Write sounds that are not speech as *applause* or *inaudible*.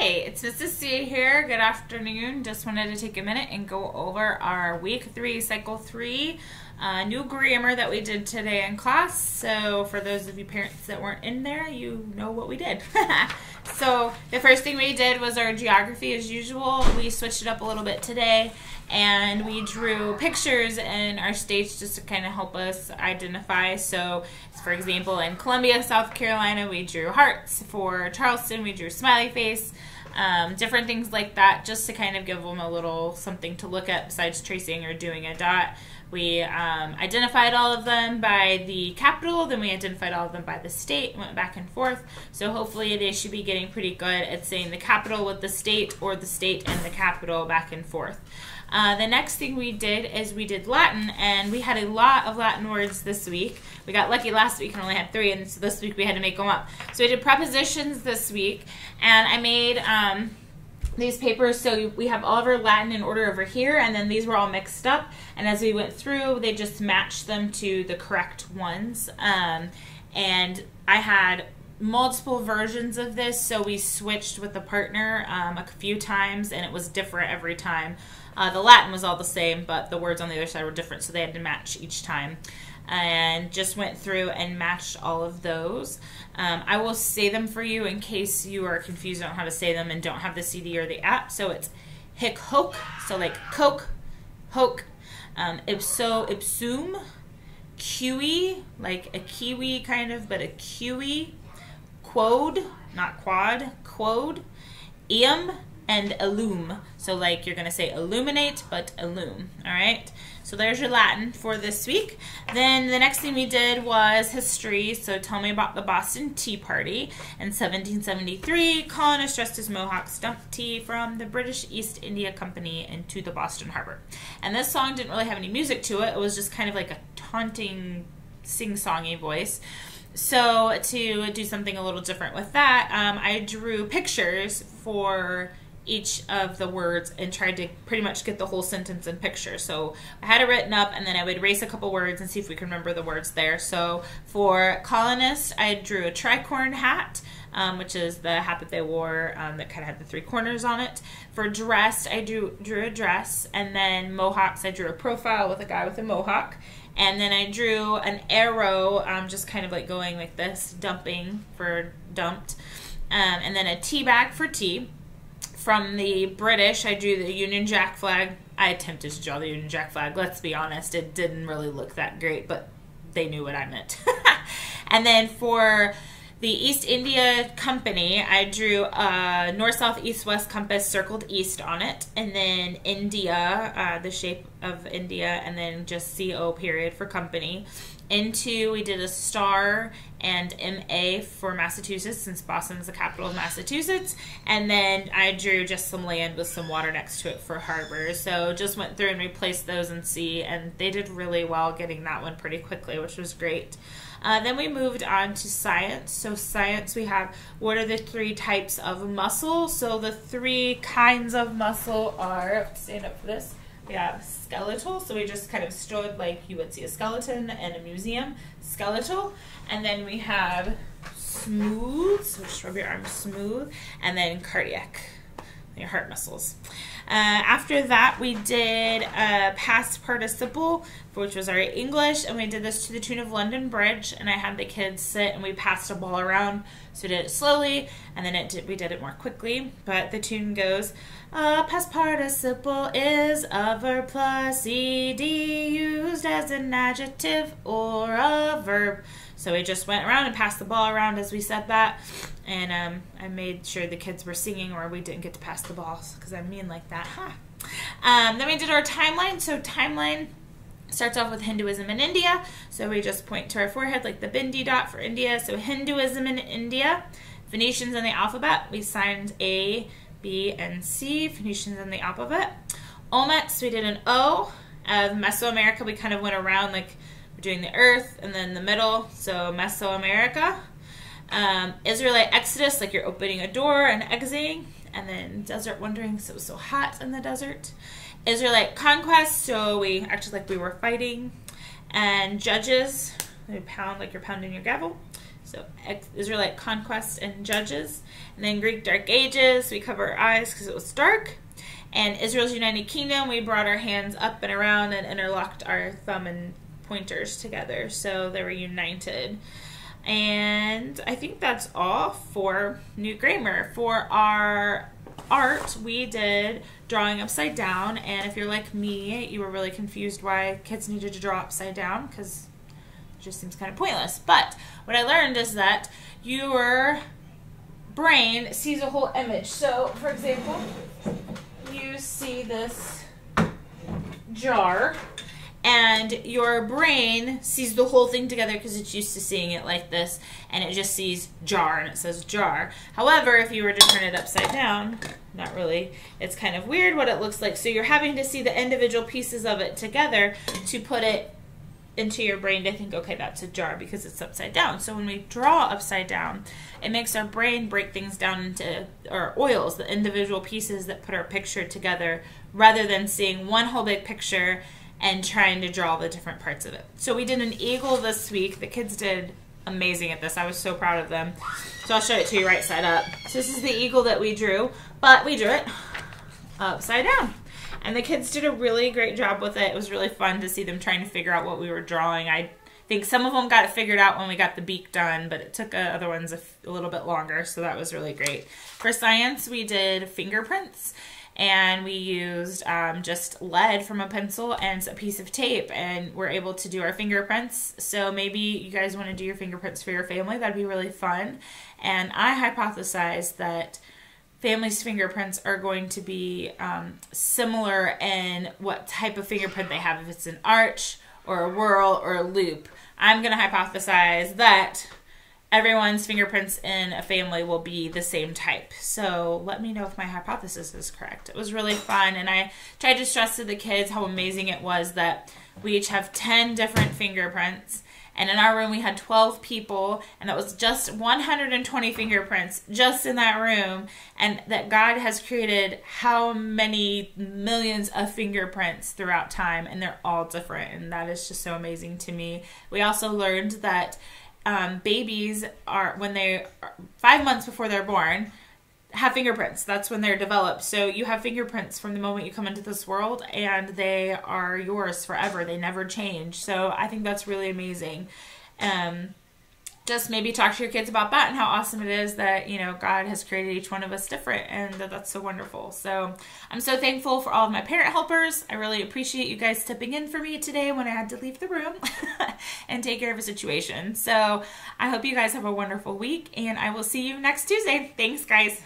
Hi, it's Mrs. C here. Good afternoon. Just wanted to take a minute and go over our week three, cycle three, uh, new grammar that we did today in class. So, for those of you parents that weren't in there, you know what we did. *laughs* so, the first thing we did was our geography as usual. We switched it up a little bit today and we drew pictures in our states just to kind of help us identify. So, for example, in Columbia, South Carolina, we drew hearts. For Charleston, we drew smiley face. Um, different things like that, just to kind of give them a little something to look at besides tracing or doing a dot. We um, identified all of them by the capital, then we identified all of them by the state, went back and forth. So hopefully they should be getting pretty good at saying the capital with the state or the state and the capital back and forth. Uh, the next thing we did is we did Latin, and we had a lot of Latin words this week. We got lucky last week and only had three, and so this week we had to make them up. So we did prepositions this week, and I made um, these papers so we have all of our Latin in order over here, and then these were all mixed up. And as we went through, they just matched them to the correct ones. Um, and I had multiple versions of this, so we switched with the partner um, a few times, and it was different every time. Uh, the Latin was all the same, but the words on the other side were different, so they had to match each time. And just went through and matched all of those. Um, I will say them for you in case you are confused on how to say them and don't have the CD or the app. So it's hick hoke, so like coke, hoke, um, ipso ipsum, kiwi, like a kiwi kind of, but a kiwi, quod, not quad, quod, eum, and illum. So like you're going to say illuminate, but illum. All right. So there's your Latin for this week. Then the next thing we did was history. So tell me about the Boston Tea Party. In 1773, colonists dressed as Mohawks dumped tea from the British East India Company into the Boston Harbor. And this song didn't really have any music to it. It was just kind of like a taunting, sing-songy voice. So to do something a little different with that, um, I drew pictures for each of the words and tried to pretty much get the whole sentence in picture. So I had it written up and then I would erase a couple words and see if we can remember the words there. So for colonist, I drew a tricorn hat. Um, which is the hat that they wore um, that kind of had the three corners on it. For dressed, I drew drew a dress, and then mohawks, I drew a profile with a guy with a mohawk, and then I drew an arrow, um, just kind of like going like this, dumping for dumped, um, and then a tea bag for tea from the British, I drew the Union Jack flag. I attempted to draw the Union Jack flag. Let's be honest, it didn't really look that great, but they knew what I meant. *laughs* and then for the East India Company, I drew a north, south, east, west compass circled east on it, and then India, uh, the shape of India, and then just CO period for company. Into we did a star and MA for Massachusetts since Boston is the capital of Massachusetts. And then I drew just some land with some water next to it for harbor. So just went through and replaced those and see. and they did really well getting that one pretty quickly, which was great. Uh, then we moved on to science. So, science, we have what are the three types of muscle? So, the three kinds of muscle are, stand up for this, have skeletal, so we just kind of stood like you would see a skeleton in a museum, skeletal. And then we have smooth, so just rub your arms smooth, and then cardiac, your heart muscles. Uh, after that, we did a past participle, which was our English, and we did this to the tune of London Bridge. And I had the kids sit and we passed a ball around. So we did it slowly, and then it did, we did it more quickly. But the tune goes, a past participle is a verb plus ed used as an adjective or a verb. So we just went around and passed the ball around as we said that. And um, I made sure the kids were singing or we didn't get to pass the balls because I'm mean like that. Huh. Um, then we did our timeline. So timeline starts off with Hinduism in India. So we just point to our forehead like the bindi dot for India. So Hinduism in India. Phoenicians in the alphabet. We signed A, B, and C. Phoenicians in the alphabet. Olmecs, we did an O. Of Mesoamerica, we kind of went around like we're doing the earth and then the middle, so Mesoamerica. Um, Israelite Exodus, like you're opening a door and exiting. And then Desert Wandering, because it was so hot in the desert. Israelite Conquest, so we acted like we were fighting. And Judges, they pound like you're pounding your gavel. So Israelite conquest and judges. And then Greek Dark Ages, we cover our eyes because it was dark. And Israel's United Kingdom, we brought our hands up and around and interlocked our thumb and pointers together. So they were united. And I think that's all for New Grammar. For our art, we did drawing upside down. And if you're like me, you were really confused why kids needed to draw upside down because it just seems kind of pointless. But what I learned is that your brain sees a whole image. So, for example, you see this jar and your brain sees the whole thing together because it's used to seeing it like this and it just sees jar and it says jar. However if you were to turn it upside down not really it's kind of weird what it looks like. So you're having to see the individual pieces of it together to put it into your brain to think okay that's a jar because it's upside down. So when we draw upside down it makes our brain break things down into or oils the individual pieces that put our picture together rather than seeing one whole big picture and trying to draw the different parts of it. So we did an eagle this week. The kids did amazing at this. I was so proud of them. So I'll show it to you right side up. So this is the eagle that we drew, but we drew it upside down. And the kids did a really great job with it. It was really fun to see them trying to figure out what we were drawing. I think some of them got it figured out when we got the beak done, but it took uh, other ones a, a little bit longer, so that was really great. For science, we did fingerprints and we used um, just lead from a pencil and a piece of tape and we're able to do our fingerprints. So maybe you guys want to do your fingerprints for your family that'd be really fun. And i hypothesize that families fingerprints are going to be um, similar in what type of fingerprint they have if it's an arch or a whorl or a loop. I'm going to hypothesize that everyone's fingerprints in a family will be the same type. So let me know if my hypothesis is correct. It was really fun, and I tried to stress to the kids how amazing it was that we each have 10 different fingerprints. And in our room, we had 12 people, and that was just 120 fingerprints just in that room. And that God has created how many millions of fingerprints throughout time, and they're all different. And that is just so amazing to me. We also learned that um, babies are when they are five months before they're born have fingerprints. That's when they're developed. So you have fingerprints from the moment you come into this world, and they are yours forever. They never change. So I think that's really amazing. Um, just maybe talk to your kids about that and how awesome it is that you know God has created each one of us different and that that's so wonderful. So I'm so thankful for all of my parent helpers. I really appreciate you guys stepping in for me today when I had to leave the room *laughs* and take care of a situation. So I hope you guys have a wonderful week and I will see you next Tuesday. Thanks guys.